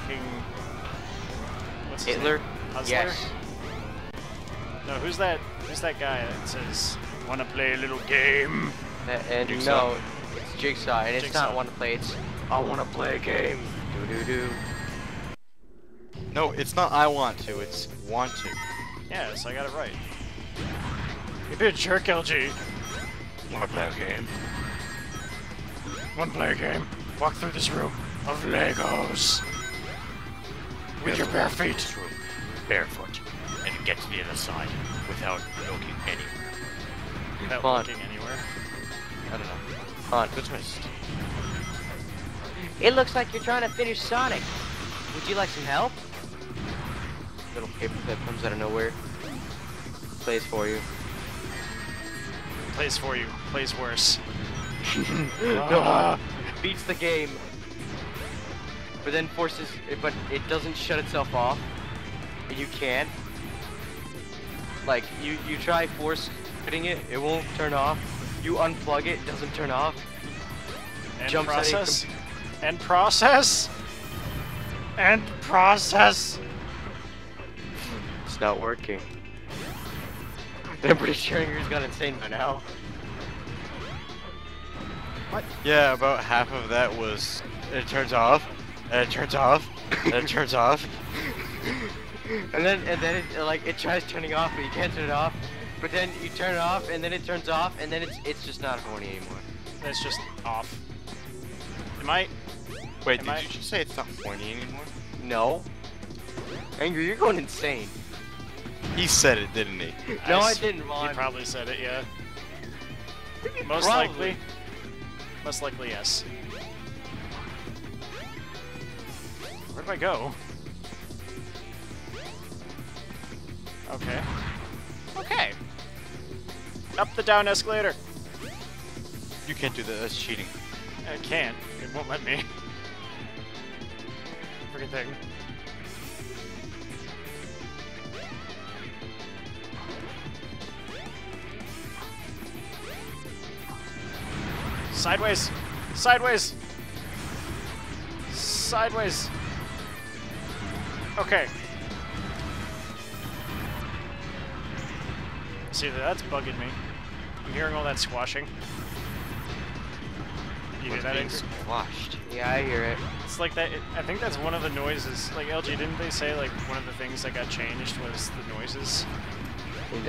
fucking what's his Hitler? name? Yes. No, who's that? Who's that guy that says, "Want to play a little game"? Uh, a- And Jigsaw. no, it's Jigsaw, and it's Jigsaw. not want to play. It's I want to play a game. Do do do. No, it's not I want to, it's want to. Yeah, so I got it right. You be a jerk, LG. Wanna play a game? Want to play a game? Walk through this room of Legos with your bare feet. barefoot and get to the other side without looking anywhere. Without Come on. looking anywhere. I don't know. Come on. Good twist. It looks like you're trying to finish Sonic. Would you like some help? Little paper clip comes out of nowhere. Plays for you. Plays for you. Plays worse. no, ah. beats the game. But then forces, it but it doesn't shut itself off. And you can't. Like, you, you try force hitting it, it won't turn off. You unplug it, it doesn't turn off. End Jumps at it process. End process. End process. It's not working. I'm pretty sure Ingrid's gone insane by now. What? Yeah, about half of that was it turns off, and it turns off, and it turns off. And then, and then it, like, it tries turning off, but you can't turn it off. But then you turn it off, and then it turns off, and then it's it's just not horny anymore. That's just off. Am I? Wait, Am did I- you just say it's not horny anymore? No. Angry, you're going insane. He said it, didn't he? No, I didn't, He probably said it. Yeah. Most Probably. likely. Most likely, yes. Where do I go? Okay. Okay. Up the down escalator. You can't do that. That's cheating. I can't. It won't let me. Freaking thing. Sideways! Sideways! Sideways! Okay. See, that's bugging me. I'm hearing all that squashing. You hear that, squashed? Yeah, I hear it. It's like that. It, I think that's one of the noises. Like LG, didn't they say like one of the things that got changed was the noises?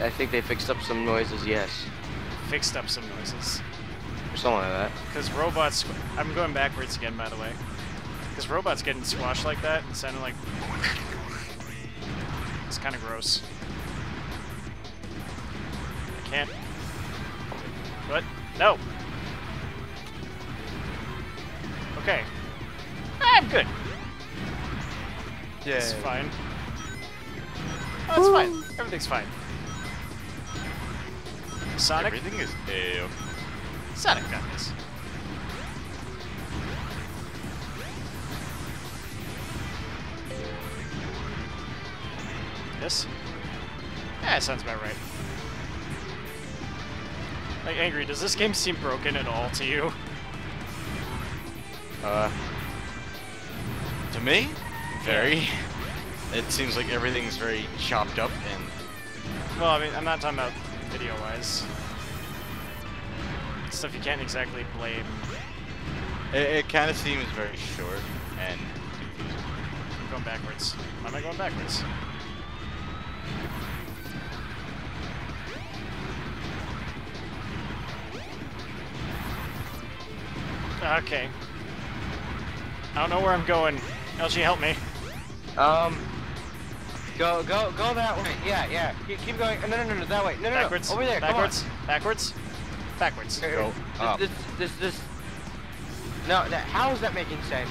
I think they fixed up some noises, yes. Fixed up some noises. Or something like that. Because robots. I'm going backwards again, by the way. Because robots getting squashed like that and sounding like. It's kind of gross. I can't. What? No. Okay. I'm good. Yeah. It's fine. Oh, it's fine. Everything's fine. Sonic? Everything is a. Sonic got this. This? Yeah, sounds about right. Like, Angry, does this game seem broken at all to you? Uh. To me, very. It seems like everything's very chopped up and Well, I mean, I'm not talking about video-wise. Stuff you can't exactly blame. it, it kind of seems very short and I'm going backwards. Why am I going backwards? Okay. I don't know where I'm going. LG, help me. Um, go, go, go that way. Yeah, yeah. Keep, keep going. No, no, no, no, that way. No, no, Backwards. no. Over there. Backwards. Backwards. Backwards. Go up. This, this, this, this. No, that. How is that making sense?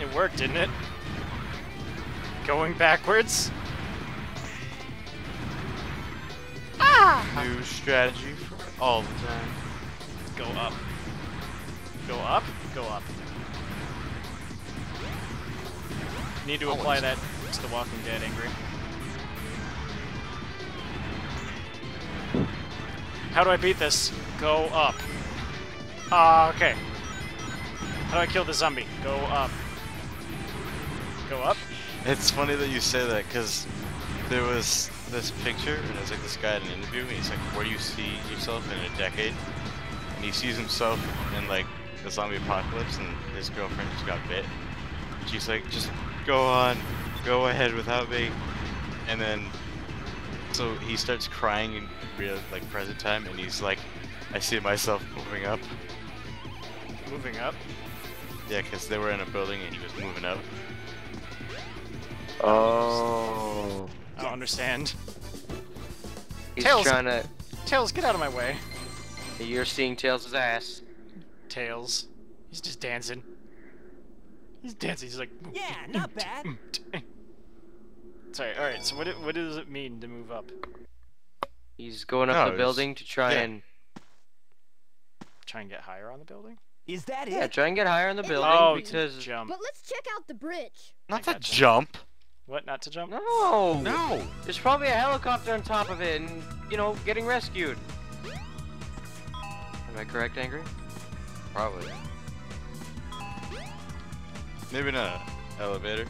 It worked, didn't it? Going backwards. Ah! New strategy for all the time. Go up. Go up. Go up. Need to Oh, apply that to The Walking Dead, Angry. How do I beat this? Go up. Ah, okay. How do I kill the zombie? Go up. Go up? It's funny that you say that because there was this picture and it was like this guy at an interview and he's like, where do you see yourself in a decade? And he sees himself in like the zombie apocalypse and his girlfriend just got bit. She's like, just go on, go ahead without me. And then, so he starts crying in real like present time and he's like, I see myself moving up. Moving up. Yeah, because they were in a building and he was moving up. Oh. I don't understand. He's Tails. trying to. Tails, get out of my way. You're seeing Tails' ass. Tails. He's just dancing. He's dancing. He's like. Yeah, not bad. Sorry. All right. So what? it- What does it mean to move up? He's going up No, the building to try yeah. and Try and get higher on the building? Is that yeah, it? Yeah, try and get higher on the building Oh, because to jump. But let's check out the bridge. Not I to jump. What? Not to jump? no, No. there's probably a helicopter on top of it, and you know, getting rescued. Am I correct, Angry? Probably. Maybe not an elevator.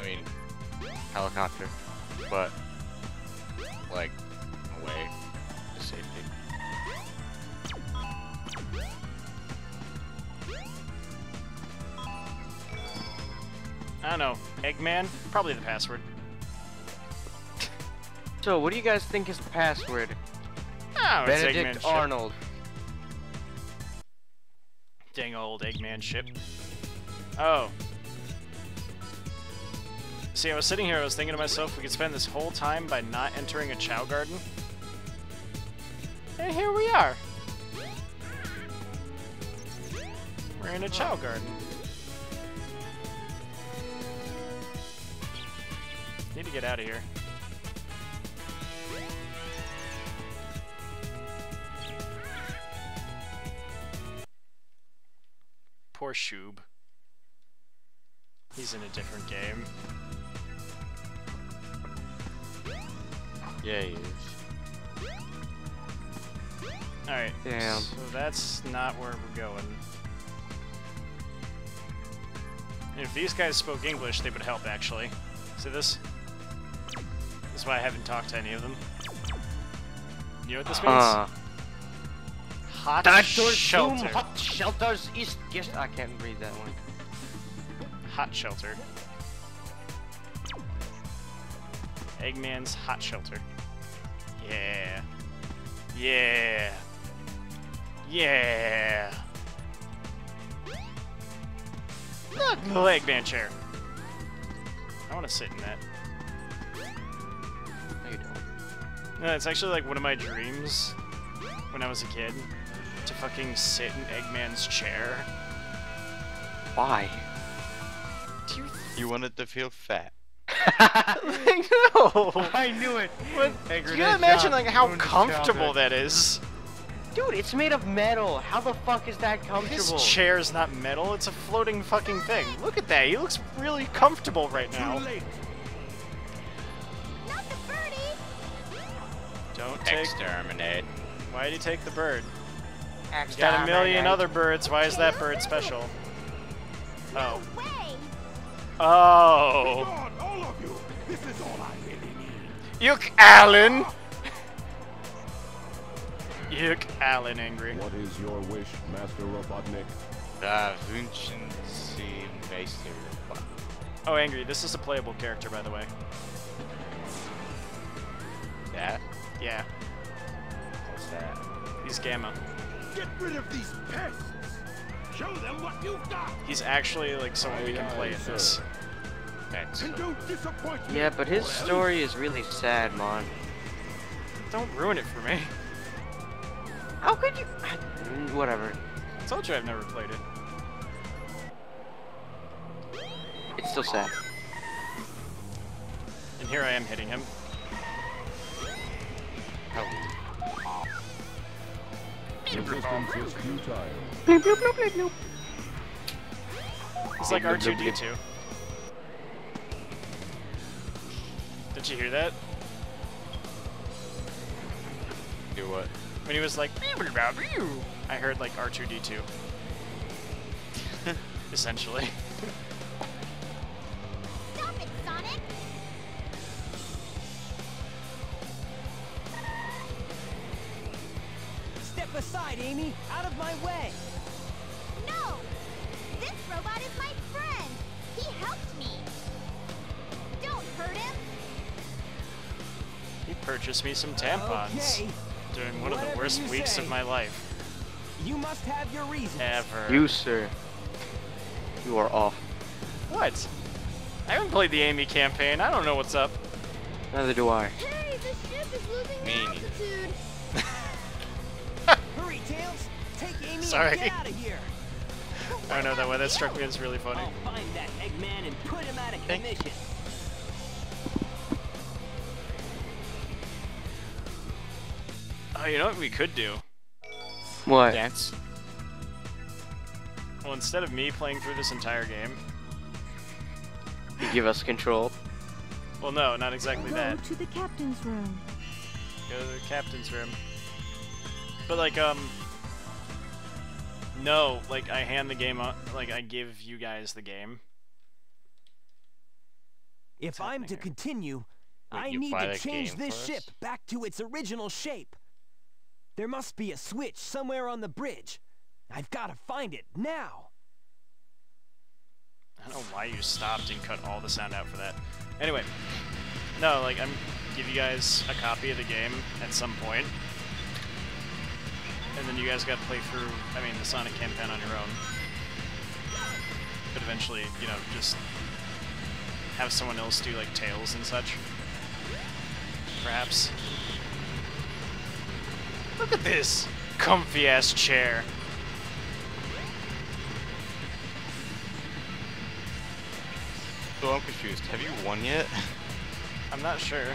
I mean, helicopter. But, like, away to safety. I don't know. Eggman? Probably the password. So, what do you guys think is the password? Oh, Benedict. Arnold. Old Eggman ship. Oh. See, I was sitting here, I was thinking to myself, we could spend this whole time by not entering a Chao Garden. And here we are. We're in a Chao Garden. Need to get out of here. Poor Shoob. He's in a different game. Yeah, he is. Alright. Damn. So that's not where we're going. If these guys spoke English, they would help, actually. See this? This is why I haven't talked to any of them. You know what this means? Uh, Hot Dr. shelter. Hot Shelters East. Yes, I can't read that one. Hot shelter. Eggman's hot shelter. Yeah. Yeah. Yeah. Look, the Eggman chair. I want to sit in that. No, you don't. No, it's actually like one of my dreams when I was a kid fucking sit in Eggman's chair. Why? Do you You wanted to feel fat. think no? I knew it. What? Angry you Night imagine Shop like how ruined comfortable that is? Dude, it's made of metal. How the fuck is that His comfortable? chair's not metal, it's a floating fucking thing. Look at that, he looks really comfortable right now. Too late. Not the birdie. Don't take. Exterminate. Why'd you take the bird? You got a million other birds, why is that bird special? Oh. Oh. God, all of you. This is all I really need. Yuck, Alan! Yuck, Alan angry. What is your wish, Master Robotnik? Da Vinci Meister. Oh, angry, this is a playable character, by the way. Yeah? Yeah, What's that? he's Gamma. Get rid of these pests. Show them what you've got. He's actually like someone we can play aye, in this. That's uh, And don't disappoint me. Yeah, but his story is really sad, Mon. Don't ruin it for me. How could you? I- Whatever. I told you I've never played it. It's still sad. And here I am hitting him. Resistance is futile. He's like R2D2. Did you hear that? Do what? When he was like, I heard like R2D2. essentially. Step aside, Amy! Out of my way! No! This robot is my friend! He helped me! Don't hurt him! He purchased me some tampons Okay. during one of the worst you weeks of my life You must have your reasons. ever. You, sir. You are off. What? I haven't played the Amy campaign. I don't know what's up. Neither do I. Hey, the ship is losing Me altitude! Sorry. get out of here! I don't know that way. That struck me as really funny. I'll find that Eggman and put him out of commission. Oh, you know what we could do? What? Dance. Well, instead of me playing through this entire game, You give us control. well, no, not exactly Go that. Go to the captain's room. Go to the captain's room. But like, um, no, like I hand the game up, like I give you guys the game. If I'm to here? continue, Wait, I need to change this ship back to its original shape. There must be a switch somewhere on the bridge. I've got to find it now. I don't know why you stopped and cut all the sound out for that. Anyway, no, like I'm give you guys a copy of the game at some point, and then you guys got to play through. I mean, the Sonic campaign on your own. But eventually, you know, just have someone else do like Tails and such. Perhaps. Look at this comfy ass chair. So I'm confused. Have you won yet? I'm not sure.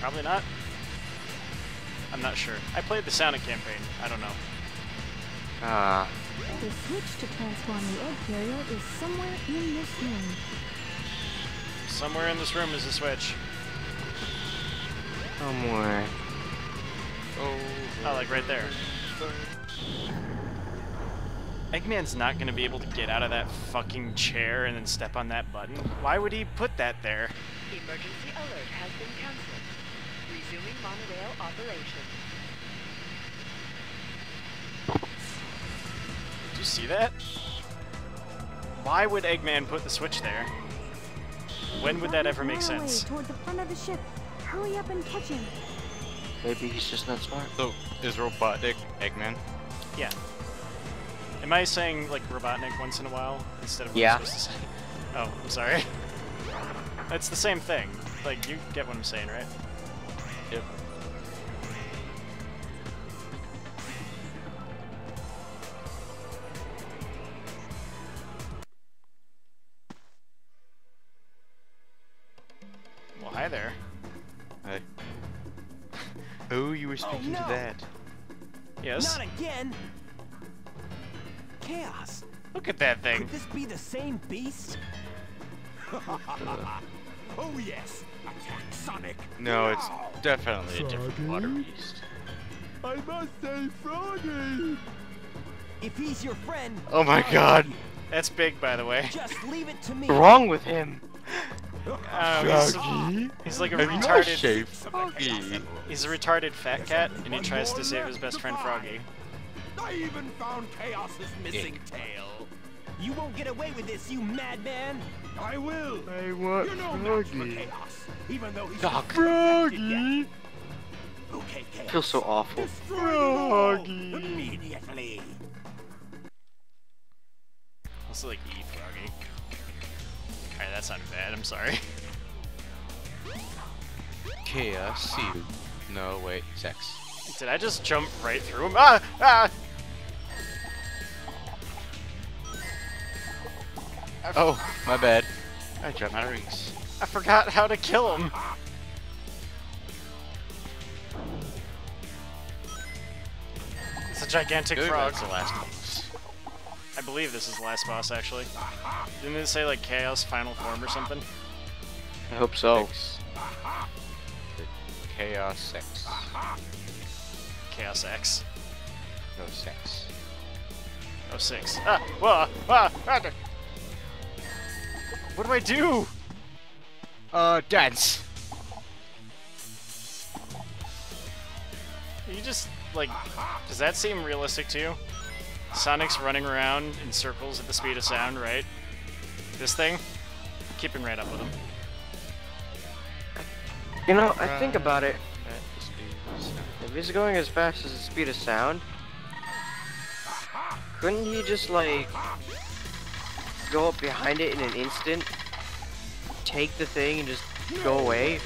Probably not. I'm not sure. I played the Sonic campaign. I don't know. Ah. The switch to transform the egg carrier is somewhere in this room. Somewhere in this room is the switch. Somewhere. Oh. Oh, like right there. Eggman's not gonna be able to get out of that fucking chair and then step on that button. Why would he put that there? Emergency alert has been cancelled. Resuming monorail operation. Did you see that? Why would Eggman put the switch there? When would that ever make sense? Toward the front of the ship. Hurry up and catch him. Maybe he's just not smart. So is Robotnik Eggman? Yeah. Am I saying like Robotnik once in a while instead of what Yeah. I'm supposed to say? Oh, I'm sorry. It's the same thing. Like you get what I'm saying, right? Yep. Well, hi there. Hey. Oh, you were oh, speaking no. to that. Yes. Not again! Chaos! Look at that thing. Could this be the same beast? Oh yes! Attack Sonic! No, it's now! definitely a different Froggy? water beast. I must say Froggy! If he's your friend, Oh my I'll God. That's big, by the way. Just leave it to me. Wrong with him? Oh, he's, Froggy? he's like a Have retarded. shaved Froggy? He's a retarded fat cat, and he tries to save his best friend Froggy. I even found Chaos's missing tail. You won't get away with this, you madman! I will. I want You know Froggy. Chaos, even though he's Doc. not perfected yet. Froggy! Okay, Chaos. Feels so awful. Destroy Froggy. immediately. Also, like eat Froggy. Alright, that sounded bad. I'm sorry. Chaos seafood. No, wait, sex. Did I just jump right through him? Ah! Ah! Oh, my bad. I dropped my rings. I forgot how to kill him. It's a gigantic Good, frog. that's the last boss. I believe this is the last boss, actually. Didn't it say, like, Chaos Final Form or something? I hope so. Six. Chaos sex. Chaos X. No sex. Oh, six. Ah, whoa, ah, ah. What do I do? Uh, dance. You just, like, does that seem realistic to you? Sonic's running around in circles at the speed of sound, right? This thing? Keeping right up with him. You know, I think about it. At the speed of sound. If he's going as fast as the speed of sound, couldn't he just like go up behind it in an instant, take the thing, and just go away?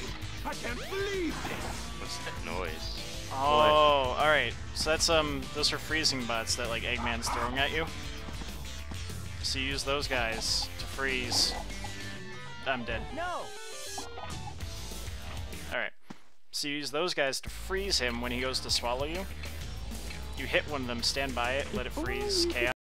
I can't believe this. What's that noise? Oh, alright. So that's, um, those are freezing butts that, like, Eggman's throwing at you. So you use those guys to freeze. I'm dead. No! Alright. So you use those guys to freeze him when he goes to swallow you. You hit one of them, stand by it, let it freeze, chaos.